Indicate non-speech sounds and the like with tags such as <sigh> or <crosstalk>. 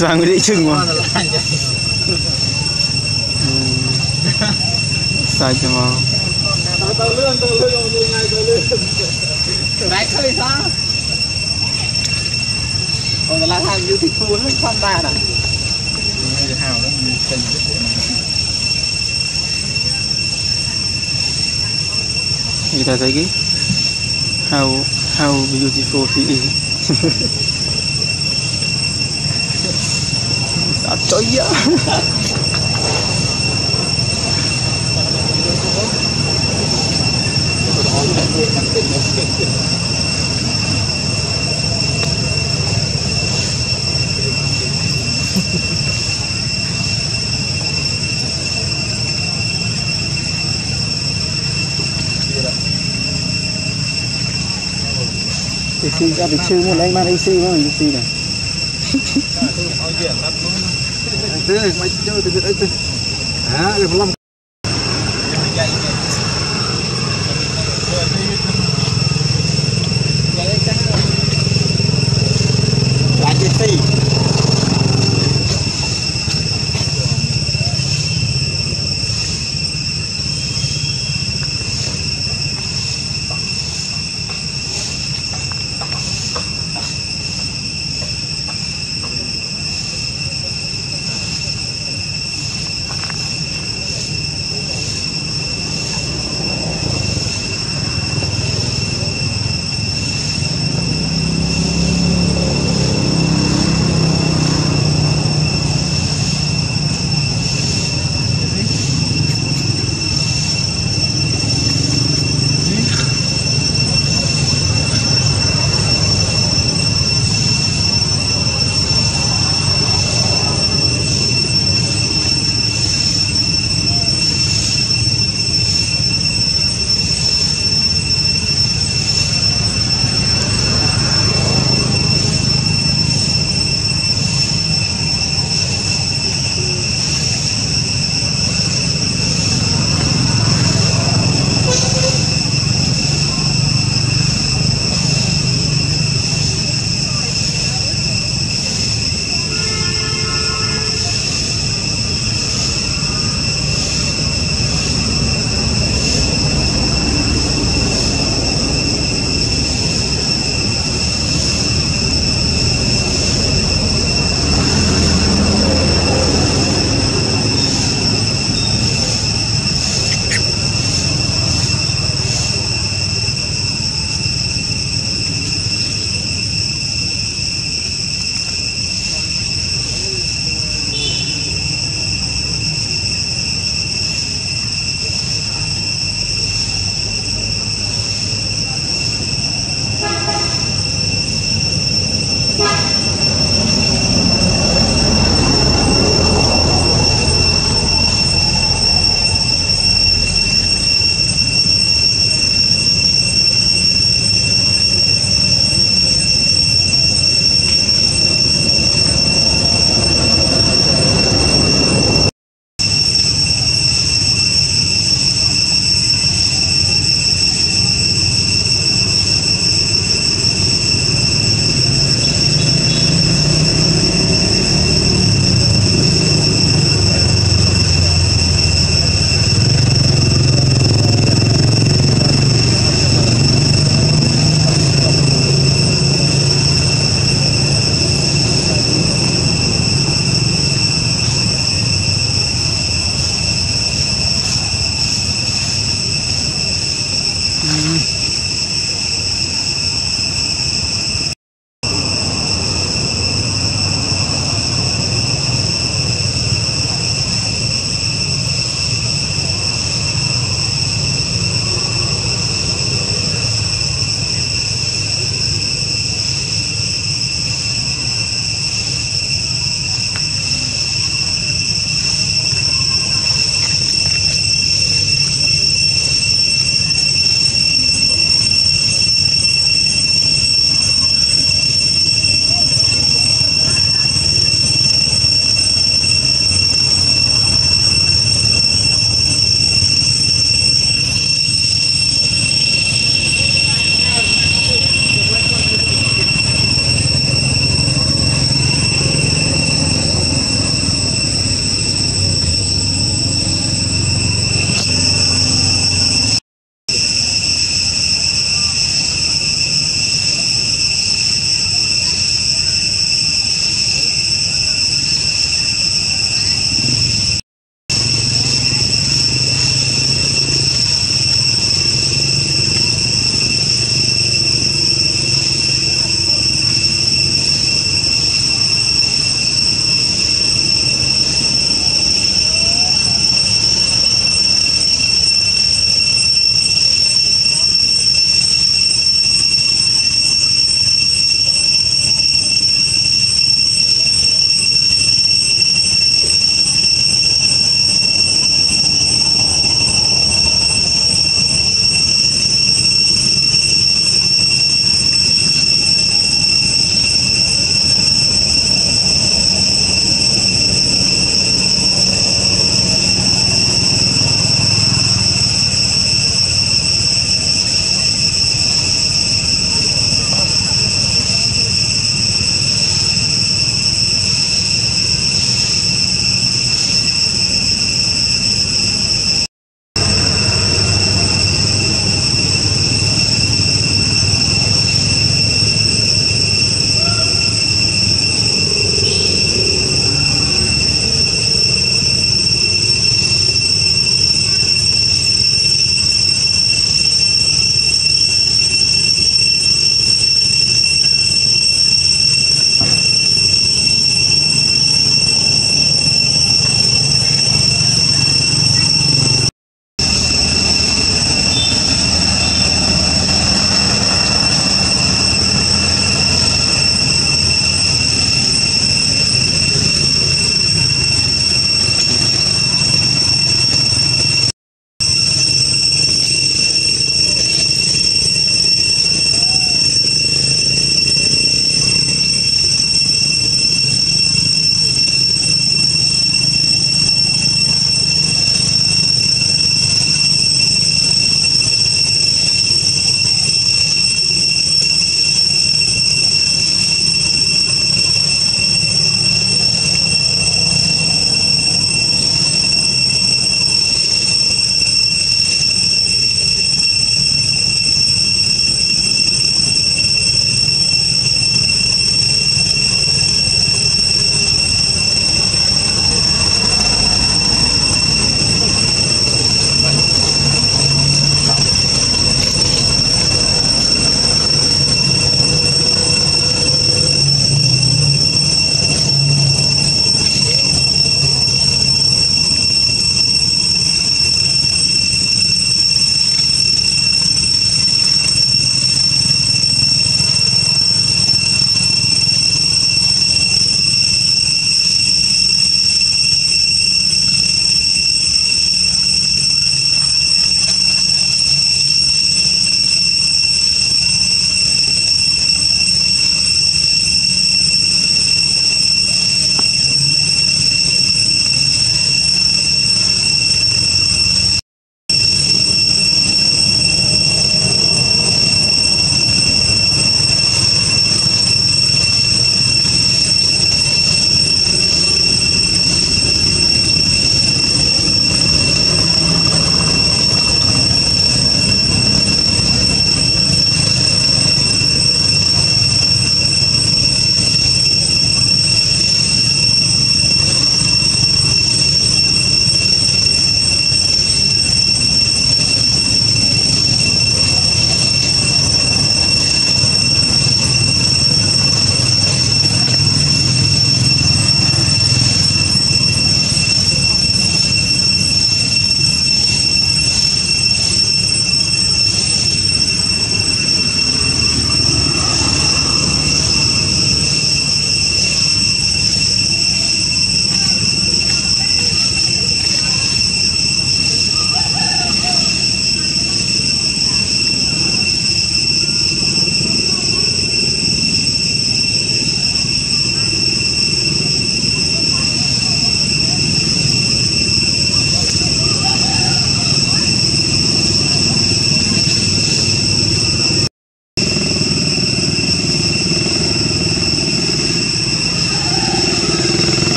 sang mới đi chừng mà? Ừ. sai cho mà tao lươn tao lươn ngày tao lươn lại khơi sao? Còn là hàng như thịt phu nó không ta nè hào nó tình kita lagi how how beautiful he is <laughs> Sao ya thì xin ra bị chưa một lấy mang AC không mà mình xi này? Từ mày chơi từ từ từ. À, cái lâm.